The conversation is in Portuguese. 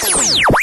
Música